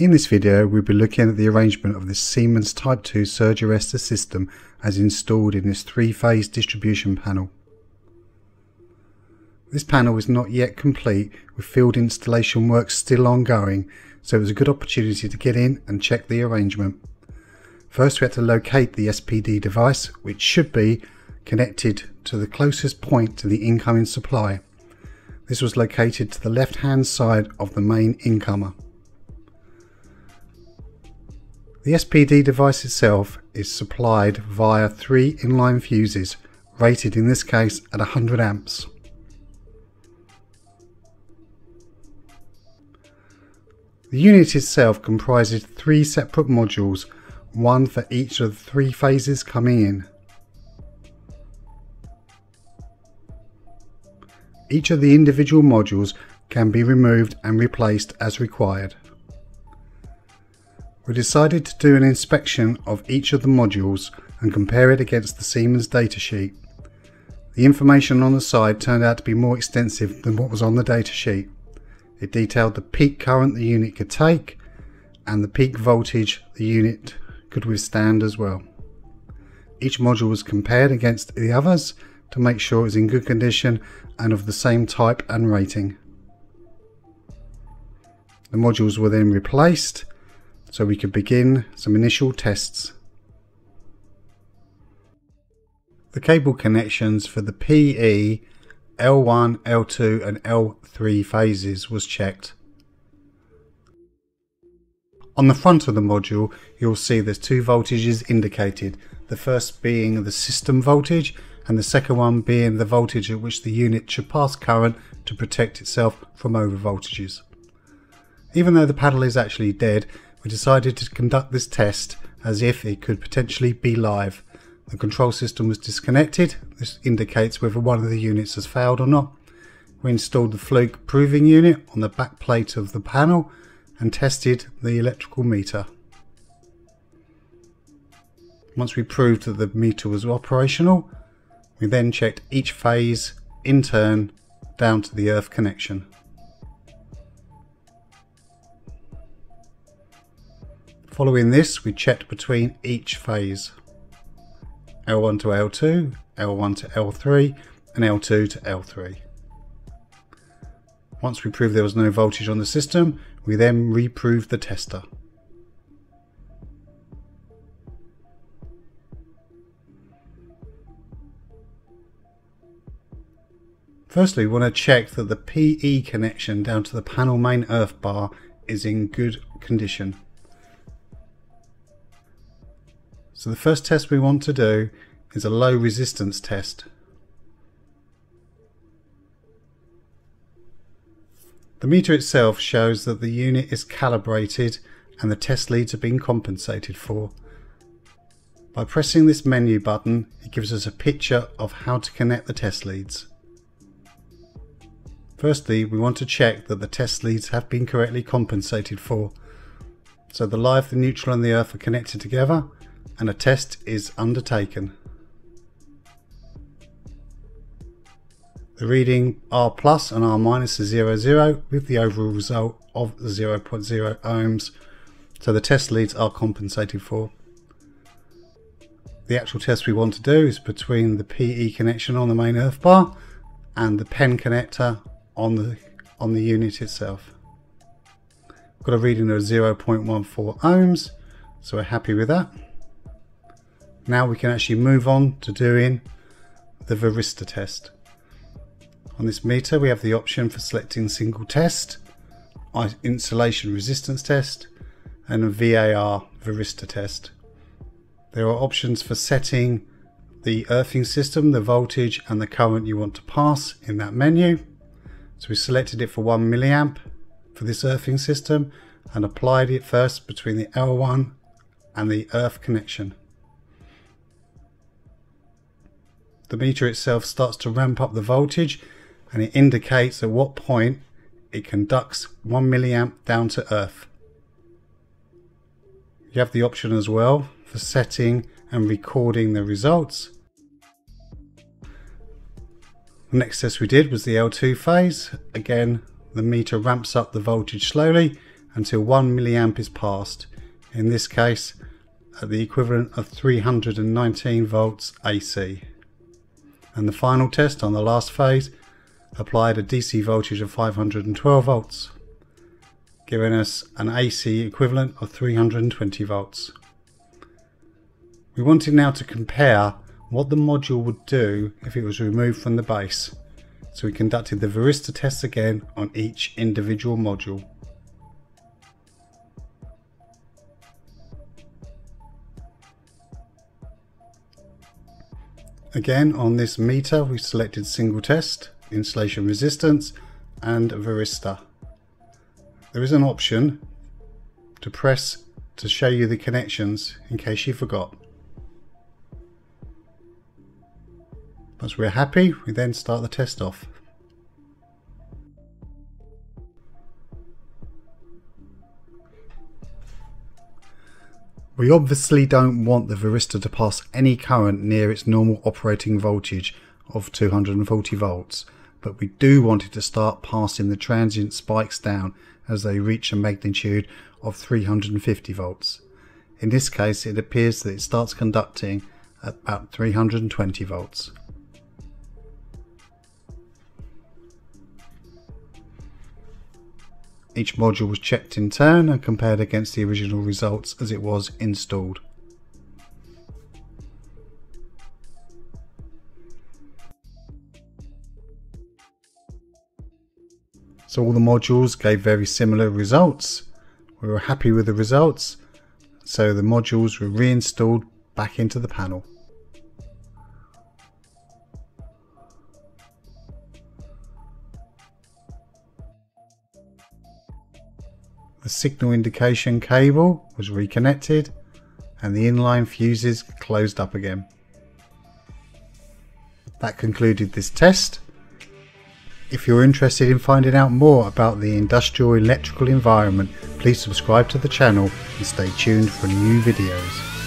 In this video we'll be looking at the arrangement of the Siemens Type 2 surge arrestor system as installed in this three-phase distribution panel. This panel is not yet complete with field installation work still ongoing so it was a good opportunity to get in and check the arrangement. First we had to locate the SPD device which should be connected to the closest point to the incoming supply. This was located to the left hand side of the main incomer. The SPD device itself is supplied via three inline fuses, rated in this case at 100 amps. The unit itself comprises three separate modules, one for each of the three phases coming in. Each of the individual modules can be removed and replaced as required. We decided to do an inspection of each of the modules and compare it against the Siemens datasheet. The information on the side turned out to be more extensive than what was on the datasheet. It detailed the peak current the unit could take and the peak voltage the unit could withstand as well. Each module was compared against the others to make sure it was in good condition and of the same type and rating. The modules were then replaced so we could begin some initial tests. The cable connections for the PE, L1, L2 and L3 phases was checked. On the front of the module you'll see there's two voltages indicated, the first being the system voltage and the second one being the voltage at which the unit should pass current to protect itself from overvoltages. Even though the paddle is actually dead, we decided to conduct this test as if it could potentially be live. The control system was disconnected. This indicates whether one of the units has failed or not. We installed the Fluke proving unit on the back plate of the panel and tested the electrical meter. Once we proved that the meter was operational, we then checked each phase in turn down to the earth connection. Following this, we checked between each phase. L1 to L2, L1 to L3, and L2 to L3. Once we proved there was no voltage on the system, we then reproved the tester. Firstly, we want to check that the PE connection down to the panel main earth bar is in good condition. So the first test we want to do is a low resistance test. The meter itself shows that the unit is calibrated and the test leads have been compensated for. By pressing this menu button it gives us a picture of how to connect the test leads. Firstly we want to check that the test leads have been correctly compensated for. So the live, the neutral and the earth are connected together and a test is undertaken. The reading R plus and R minus is 0, 0 with the overall result of 0.0 ohms. So the test leads are compensated for. The actual test we want to do is between the PE connection on the main earth bar and the pen connector on the on the unit itself. Got a reading of 0.14 ohms, so we're happy with that. Now we can actually move on to doing the varistor test. On this meter we have the option for selecting single test, insulation resistance test and a VAR varistor test. There are options for setting the earthing system, the voltage and the current you want to pass in that menu. So we selected it for 1 milliamp for this earthing system and applied it first between the L1 and the earth connection. The meter itself starts to ramp up the voltage and it indicates at what point it conducts 1 milliamp down to earth. You have the option as well for setting and recording the results. The next test we did was the L2 phase. Again, the meter ramps up the voltage slowly until 1 milliamp is passed, in this case at the equivalent of 319 volts AC. And the final test on the last phase applied a DC voltage of 512 volts, giving us an AC equivalent of 320 volts. We wanted now to compare what the module would do if it was removed from the base. So we conducted the varistor tests again on each individual module. Again on this meter we selected single test, insulation resistance and varistor. There is an option to press to show you the connections in case you forgot. Once we're happy, we then start the test off. We obviously don't want the varistor to pass any current near its normal operating voltage of 240 volts, but we do want it to start passing the transient spikes down as they reach a magnitude of 350 volts. In this case it appears that it starts conducting at about 320 volts. Each module was checked in turn and compared against the original results as it was installed. So all the modules gave very similar results. We were happy with the results, so the modules were reinstalled back into the panel. The signal indication cable was reconnected and the inline fuses closed up again. That concluded this test. If you're interested in finding out more about the industrial electrical environment, please subscribe to the channel and stay tuned for new videos.